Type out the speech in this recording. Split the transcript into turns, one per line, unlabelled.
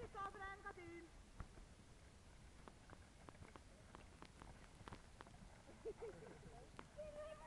de står på den anden gardine. Det er